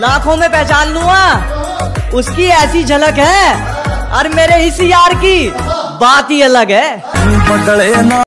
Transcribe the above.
लाखों में पहचान लूँगा। उसकी ऐसी झलक है, और मेरे इस यार की बात ही अलग है।